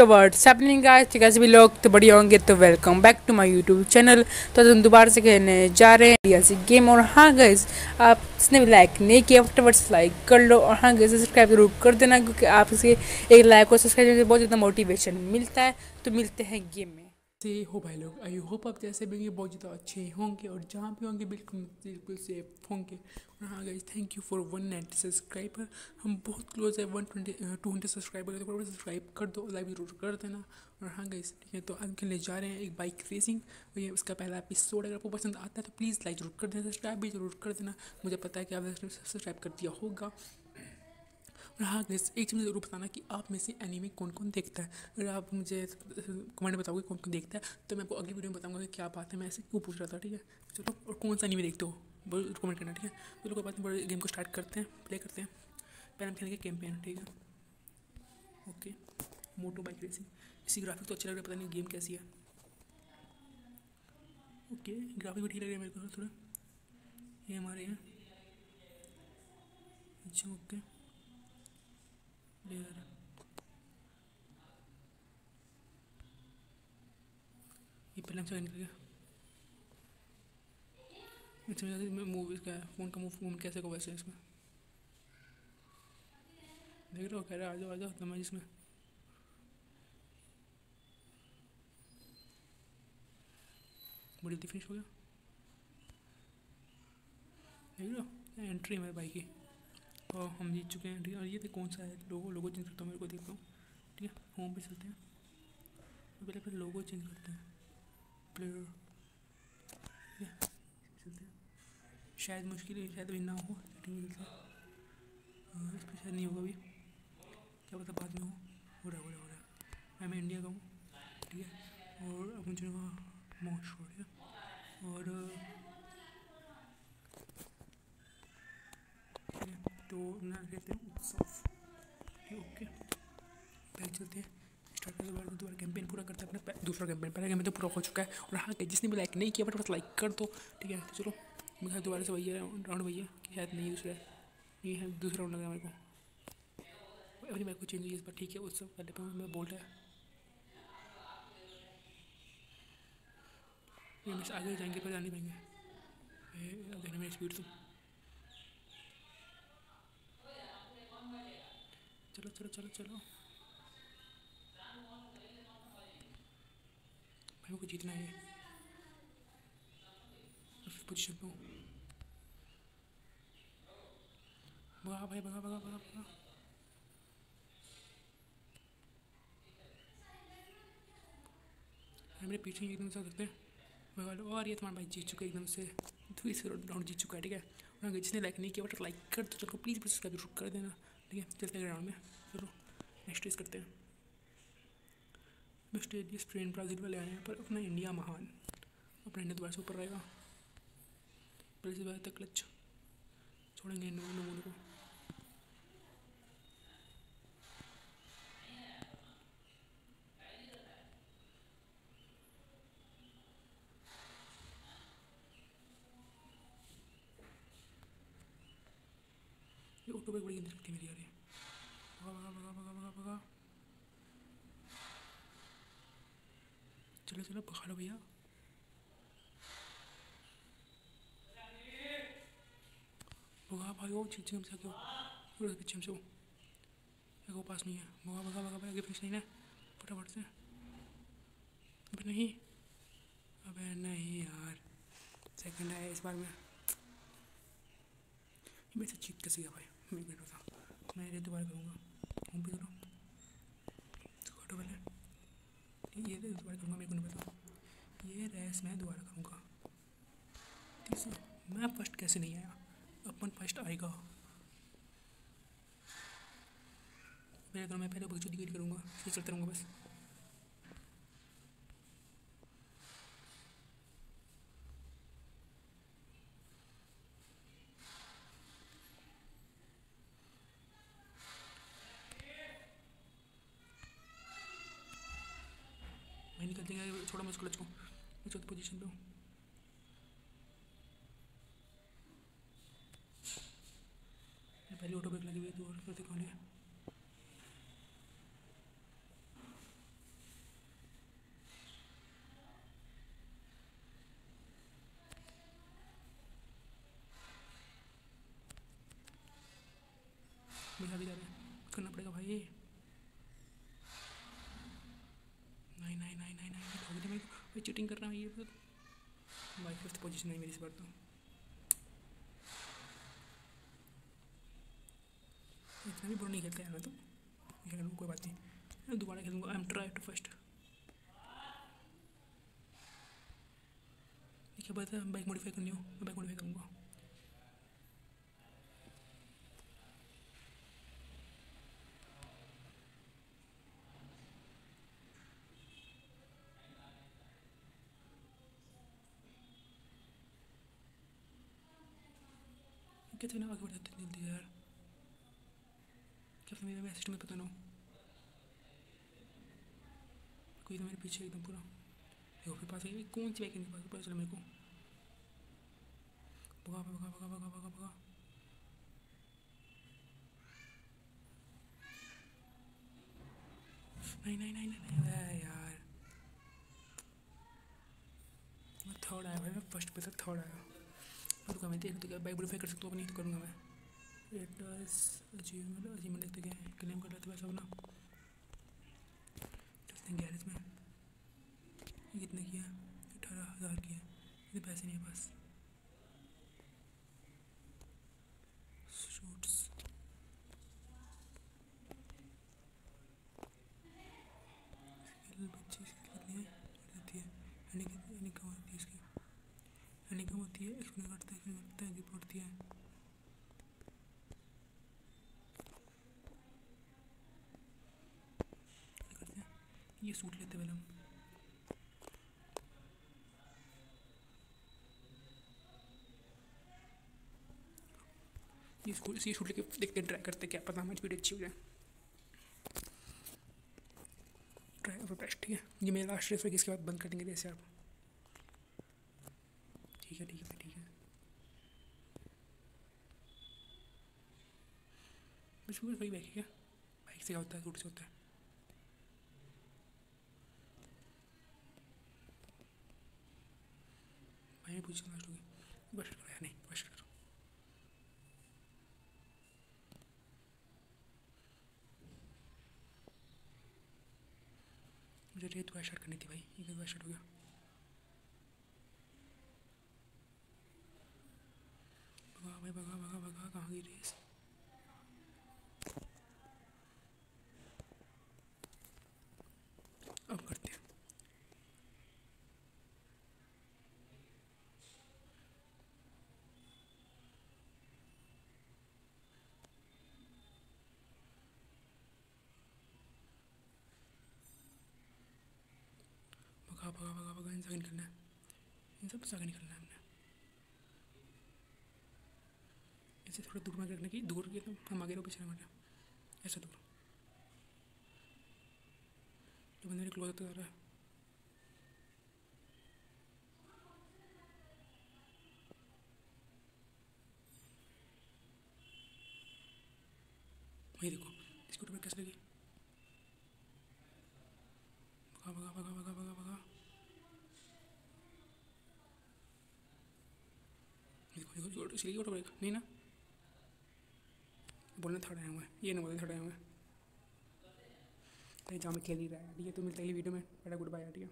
Hello words happening guys कैसे भी लोग तो बढ़िया होंगे तो welcome back to my YouTube channel तो हम दोबारा से खेलने जा रहे हैं इंडिया गेम और हाँ गाइस आप इसने भी लाइक नहीं किया आफ्टरवर्ड्स लाइक कर लो और हाँ गाइस सब्सक्राइब ज़रूर कर देना, क्योंकि आप इसके एक लाइक और सब्सक्राइब करके बहुत ज़्यादा मोटिवेशन मिलता है। तो मिलते हैं गेम में। से हो भाई लोग। आई होप आप जैसे भी होंगे, बहुत ज़्यादा अच्छे होंगे और जहाँ भी होंगे, बिल्कुल बिल्कुल सेफ़ होंगे। और हाँ guys thank you for one ninety subscriber हम बहुत क्लोज है one twenty two hundred subscriber तो सब्सक्राइब कर दो लाइक ज़रूर कर देना। और हाँ गाइज़ ठीक है तो आज खेलने जा रहे हैं एक बाइक रेसिंग और ये उसका पहला एपिसोड अगर आपको पसंद आता है तो प्लीज़ लाइक ज़रूर कर देना सब्सक्राइब भी ज़रूर कर देना। मुझे पता है कि आपने सब्सक्राइब कर दिया होगा। और हाँ गैस एक चीज़ ज़रूर बताना कि आप में से एनीमे कौन कौन देखता है। अगर आप मुझे कमेंट में बताओगे कौन कौन देखता है तो मैं आपको अगली वीडियो में बताऊँगा कि क्या बात है। मैं ऐसे क्यों पूछ रहा था, ठीक है? चलो, और कौन सा एनीमे देखते हो? वो कमेंट करना, ठीक है? चलो बात बड़े गेम को स्टार्ट करते हैं प्ले करते हैं। पहले हम खेलेंगे कैंपेन ठीक है? ओके मोटो बाइक रेसिंग इसी ग्राफिक तो अच्छा लग रहा है, पता नहीं गेम कैसी है। ओके ग्राफिक भी ठीक लग रहा है मेरे को, थोड़ा। ये हमारे यहाँ अच्छा ओके प्लेयर ये पहले हमसे निकल गया अच्छा मैं मूवी का फ़ोन का मूव कैसे को वैसे इसमें? देख रहे हो, कह रहे आ जाओ आ जाओ इसमें। बड़ी जल्दी फिनिश हो गया। देख हो एंट्री है मेरे बाइक की? और हम जीत चुके हैं, ठीक है? और ये थे कौन सा है? लोगो लोगो चेंज करता हूँ, मेरे को देखता हूँ, ठीक है? होम पे चलते हैं। पहले पहले लोगो चेंज करते हैं। प्लेयर ठीक है? चलते हैं। शायद मुश्किल है, शायद अभी ना हो सेटिंग हाँ। इस पर शायद नहीं होगा अभी। क्या पता बाद में हो। हो रहा हो रहा हो रहा मैं इंडिया का हूँ, ठीक है? और अब मुझे मोस्ट ठीक है और तो ना कहते हैं उत्सव। ओके पहले चलते हैं। स्टार्ट करते दोबारा दोबारा कैंपेन पूरा करते हैं अपना। दूसरा कैंपेन पहला कैंपेन तो पूरा हो चुका है। और हाँ जिसने भी लाइक नहीं किया, बट बस लाइक कर दो। ठीक है? तो चलो। मुझे दोबारा से भैया राउंड भैया शायद नहीं दूसरा। ये है दूसरा राउंड लग रहा है मेरे को। अभी मेरे को चेंज हुई इस बार। ठीक है, उत्सव पहले पर मैं बोल रहा है। आगे जाएँगे पर जाने पाएँगे देखने में स्पीड तो चलो चलो चलो चलो भाई को जीतना है फिर पोजीशन पे भगा भाई भगा भगा भगा भगा मेरे पीछे एकदम से सकते हैं भगा लो और ये तुम्हारा भाई जीत चुका है एकदम से दूसरे राउंड जीत चुका है ठीक है जिसने लाइक नहीं किया बट लाइक कर दो चलो प्लीज़ प्लीज़ सब्सक्राइब ज़रूर कर देना ठीक है, चलते हैं ग्राउंड में। चलो नेक्स्ट रेस करते हैं। बेस्ट एजियस ट्रेन ब्राज़ील वाले आए हैं, पर अपना इंडिया महान। अपना इंडिया दोबारा से ऊपर रहेगा। ब्राज़ील वाले तक क्लच छोड़ेंगे, नो को ऑटो पे बड़ी गंदी लगती है मेरी यार भगा भगा भगा भगा भगा भगा चलो चलो, पकड़ लो भैया। भगा भाई वो चीज़ हमसे क्यों पूरे पीछे वो वो पास नहीं है। भगा भगा भगा भाई आगे फिनिश नहीं है फटाफट से। अबे नहीं? अबे नहीं यार। सेकंड है इस बार में। मेरे से चीट कैसे गया भाई? मैं मैं ये दोबारा करूँगा। हम भी करो। तो ये दोबारा करूँगा, मेरे को नहीं पता। ये रेस मैं दोबारा करूँगा। मैं फ़र्स्ट कैसे नहीं आया? अपन फ़र्स्ट आएगा। मेरे मैं पहले बच्चों की करूँगा, फिर चलते रहूँगा बस। छोड़ो मुझको लचको। मैं चौथी पोजीशन पे हूँ। पहली ऑटो ब्रेक लगी हुई है, दो और प्रतीक है। भी जा करना पड़ेगा भाई। चीटिंग कर रहा है ये भाई फिफ्थ पोजीशन है मेरी इस बार तो। इतना भी बुरा नहीं खेलता हैं मैं तो। खेल कोई बात नहीं। मैं दोबारा खेलूँगा। I am try to first देखिए है बाइक मॉडिफाई करनी हो, मैं बाइक मॉडिफाई करूँगा। कितने आगे बढ़ जाते जल्दी यार क्या मेरा मैसेज में पता ना कोई तो मेरे पीछे एकदम पूरा देखो फिर पास है कौन सी बाइक पास पता चला मेरे को भगा भगा भगा भगा भगा भगा नहीं नहीं नहीं नहीं नहीं यार मैं थर्ड आया भाई मैं फ़र्स्ट पे था थर्ड आया रुका मैं देख तो बाइक वेरीफाई कर सकता हूँ नहीं तो करूँगा मैं। एड्रेस अचीवमेंट अचीवमेंट देखते क्या क्लेम कर लेते वैसा अपना। चलते हैं गैरेज में। कितने किया अठारह हज़ार किया इतने पैसे नहीं है बस शूट्स बच्ची कितनी है रहती है कम होती है इसकी होती है एक्सप्लेन करता है एक्सप्लेन करता है रिपोर्ट दिया है। हैं? ये सूट लेते पहले हम। ये स्कूल, इसी शूट लेके देखते ट्राई करते क्या पता हमारी वीडियो अच्छी हो जाए। ट्राई और बेस्ट, ठीक है? ये मेरा लास्ट रेस है इसके बाद बंद कर देंगे जैसे आप ठीक है ठीक है। है बस वही क्या? बाइक से क्या होता है? सूट से होता है। भाई पूछ लास्ट होगी बस करो या नहीं बस करो। मुझे रेत वाइट शर्ट करनी थी भाई। ये वाइट शर्ट हो गया। भगा भाई, भगा भगा भगा, कहाँ गई रेस अब करते हैं भगा भगा भगा भगा इन सब निकलना है। इन सबसे आगे निकलना है हमने। ऐसे थोड़ा दूर में रखने की दूर के तो हम आगे रहो पीछे हमारे ऐसा दूर। जो बंदे मेरे क्लोज होता जा रहा है वही देखो स्कूटर पर कैसे लगी भगा भगा भगा भगा भगा भगा देखो देखो इसलिए ऑटो ब्रेक नहीं ना? बोलने थोड़ा आया हुआ है ये नहीं बोलने थोड़ा आया हुआ है जहाँ खेल ही रहा है ठीक है तो मिलता है वीडियो में। बड़ा गुड बाय ठीक है?